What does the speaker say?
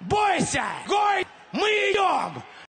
Бойся! Гой! Мы идем!